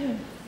Yeah.